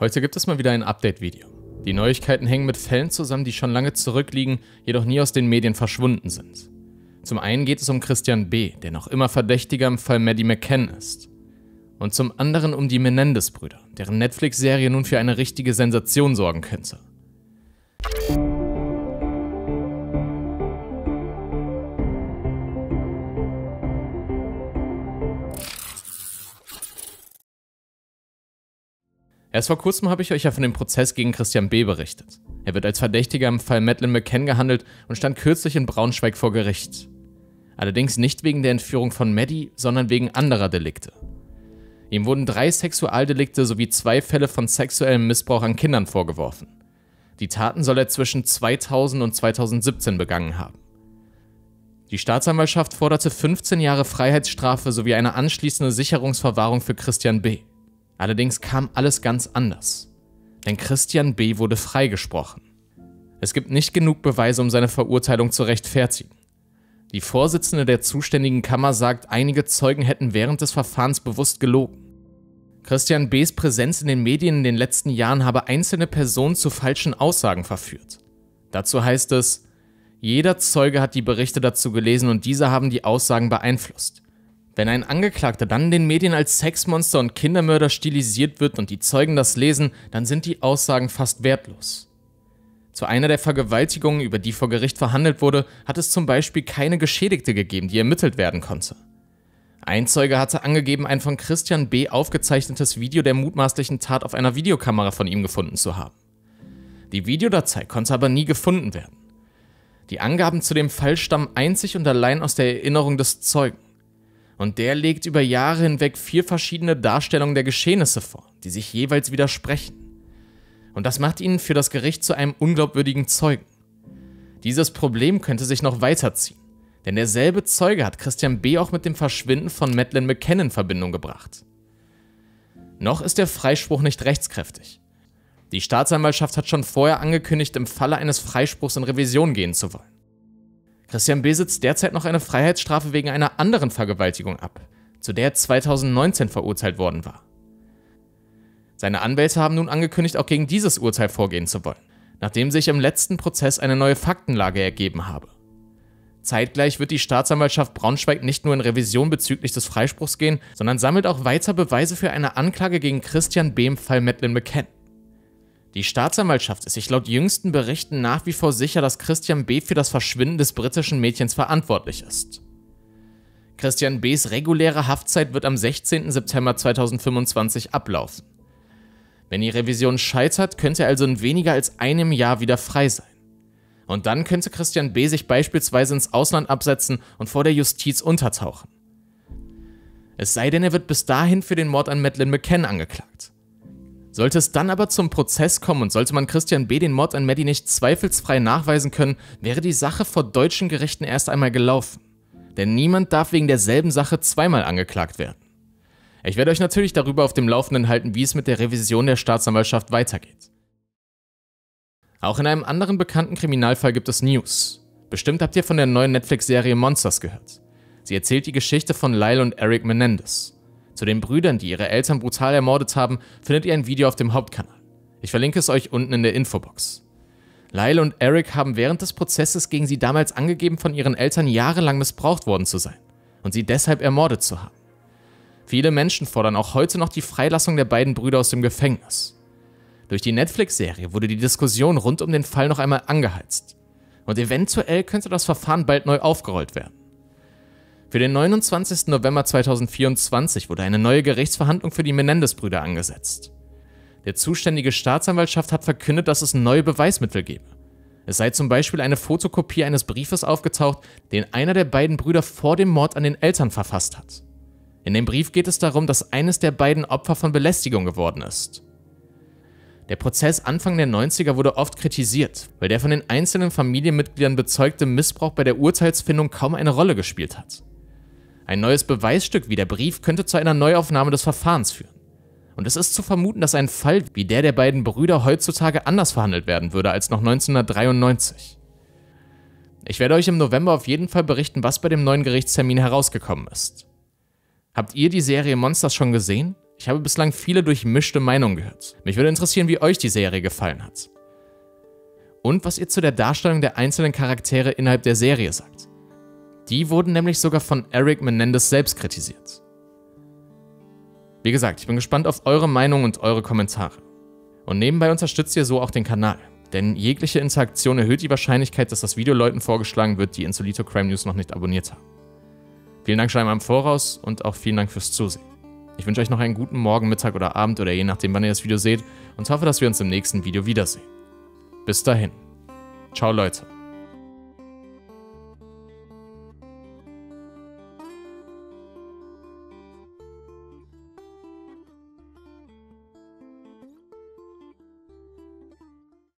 Heute gibt es mal wieder ein Update-Video. Die Neuigkeiten hängen mit Fällen zusammen, die schon lange zurückliegen, jedoch nie aus den Medien verschwunden sind. Zum einen geht es um Christian B., der noch immer Verdächtiger im Fall Maddie McCann ist. Und zum anderen um die Menendez-Brüder, deren Netflix-Serie nun für eine richtige Sensation sorgen könnte. Erst vor kurzem habe ich euch ja von dem Prozess gegen Christian B. berichtet. Er wird als Verdächtiger im Fall Madeleine McCann gehandelt und stand kürzlich in Braunschweig vor Gericht. Allerdings nicht wegen der Entführung von Maddie, sondern wegen anderer Delikte. Ihm wurden drei Sexualdelikte sowie zwei Fälle von sexuellem Missbrauch an Kindern vorgeworfen. Die Taten soll er zwischen 2000 und 2017 begangen haben. Die Staatsanwaltschaft forderte 15 Jahre Freiheitsstrafe sowie eine anschließende Sicherungsverwahrung für Christian B. Allerdings kam alles ganz anders. Denn Christian B. wurde freigesprochen. Es gibt nicht genug Beweise, um seine Verurteilung zu rechtfertigen. Die Vorsitzende der zuständigen Kammer sagt, einige Zeugen hätten während des Verfahrens bewusst gelogen. Christian B.s Präsenz in den Medien in den letzten Jahren habe einzelne Personen zu falschen Aussagen verführt. Dazu heißt es, jeder Zeuge hat die Berichte dazu gelesen und diese haben die Aussagen beeinflusst. Wenn ein Angeklagter dann in den Medien als Sexmonster und Kindermörder stilisiert wird und die Zeugen das lesen, dann sind die Aussagen fast wertlos. Zu einer der Vergewaltigungen, über die vor Gericht verhandelt wurde, hat es zum Beispiel keine Geschädigte gegeben, die ermittelt werden konnte. Ein Zeuge hatte angegeben, ein von Christian B. aufgezeichnetes Video der mutmaßlichen Tat auf einer Videokamera von ihm gefunden zu haben. Die Videodatei konnte aber nie gefunden werden. Die Angaben zu dem Fall stammen einzig und allein aus der Erinnerung des Zeugen und der legt über Jahre hinweg vier verschiedene Darstellungen der Geschehnisse vor, die sich jeweils widersprechen. Und das macht ihn für das Gericht zu einem unglaubwürdigen Zeugen. Dieses Problem könnte sich noch weiterziehen, denn derselbe Zeuge hat Christian B. auch mit dem Verschwinden von Madeleine McCann in Verbindung gebracht. Noch ist der Freispruch nicht rechtskräftig. Die Staatsanwaltschaft hat schon vorher angekündigt, im Falle eines Freispruchs in Revision gehen zu wollen. Christian B. sitzt derzeit noch eine Freiheitsstrafe wegen einer anderen Vergewaltigung ab, zu der er 2019 verurteilt worden war. Seine Anwälte haben nun angekündigt, auch gegen dieses Urteil vorgehen zu wollen, nachdem sich im letzten Prozess eine neue Faktenlage ergeben habe. Zeitgleich wird die Staatsanwaltschaft Braunschweig nicht nur in Revision bezüglich des Freispruchs gehen, sondern sammelt auch weiter Beweise für eine Anklage gegen Christian B. im Fall Madeleine McCann. Die Staatsanwaltschaft ist sich laut jüngsten Berichten nach wie vor sicher, dass Christian B. für das Verschwinden des britischen Mädchens verantwortlich ist. Christian B.s reguläre Haftzeit wird am 16. September 2025 ablaufen. Wenn die Revision scheitert, könnte er also in weniger als einem Jahr wieder frei sein. Und dann könnte Christian B. sich beispielsweise ins Ausland absetzen und vor der Justiz untertauchen. Es sei denn, er wird bis dahin für den Mord an Madeleine McCann angeklagt. Sollte es dann aber zum Prozess kommen und sollte man Christian B. den Mord an Maddie nicht zweifelsfrei nachweisen können, wäre die Sache vor deutschen Gerichten erst einmal gelaufen. Denn niemand darf wegen derselben Sache zweimal angeklagt werden. Ich werde euch natürlich darüber auf dem Laufenden halten, wie es mit der Revision der Staatsanwaltschaft weitergeht. Auch in einem anderen bekannten Kriminalfall gibt es News. Bestimmt habt ihr von der neuen Netflix-Serie Monsters gehört. Sie erzählt die Geschichte von Lyle und Eric Menendez. Zu den Brüdern, die ihre Eltern brutal ermordet haben, findet ihr ein Video auf dem Hauptkanal. Ich verlinke es euch unten in der Infobox. Lyle und Eric haben während des Prozesses gegen sie damals angegeben, von ihren Eltern jahrelang missbraucht worden zu sein und sie deshalb ermordet zu haben. Viele Menschen fordern auch heute noch die Freilassung der beiden Brüder aus dem Gefängnis. Durch die Netflix-Serie wurde die Diskussion rund um den Fall noch einmal angeheizt. Und eventuell könnte das Verfahren bald neu aufgerollt werden. Für den 29. November 2024 wurde eine neue Gerichtsverhandlung für die Menendez-Brüder angesetzt. Der zuständige Staatsanwaltschaft hat verkündet, dass es neue Beweismittel gebe. Es sei zum Beispiel eine Fotokopie eines Briefes aufgetaucht, den einer der beiden Brüder vor dem Mord an den Eltern verfasst hat. In dem Brief geht es darum, dass eines der beiden Opfer von Belästigung geworden ist. Der Prozess Anfang der 90er wurde oft kritisiert, weil der von den einzelnen Familienmitgliedern bezeugte Missbrauch bei der Urteilsfindung kaum eine Rolle gespielt hat. Ein neues Beweisstück wie der Brief könnte zu einer Neuaufnahme des Verfahrens führen. Und es ist zu vermuten, dass ein Fall wie der der beiden Brüder heutzutage anders verhandelt werden würde als noch 1993. Ich werde euch im November auf jeden Fall berichten, was bei dem neuen Gerichtstermin herausgekommen ist. Habt ihr die Serie Monsters schon gesehen? Ich habe bislang viele durchmischte Meinungen gehört. Mich würde interessieren, wie euch die Serie gefallen hat. Und was ihr zu der Darstellung der einzelnen Charaktere innerhalb der Serie sagt. Die wurden nämlich sogar von Eric Menendez selbst kritisiert. Wie gesagt, ich bin gespannt auf eure Meinung und eure Kommentare. Und nebenbei unterstützt ihr so auch den Kanal. Denn jegliche Interaktion erhöht die Wahrscheinlichkeit, dass das Video Leuten vorgeschlagen wird, die Insolito Crime News noch nicht abonniert haben. Vielen Dank schon einmal im Voraus und auch vielen Dank fürs Zusehen. Ich wünsche euch noch einen guten Morgen, Mittag oder Abend oder je nachdem, wann ihr das Video seht und hoffe, dass wir uns im nächsten Video wiedersehen. Bis dahin. Ciao Leute.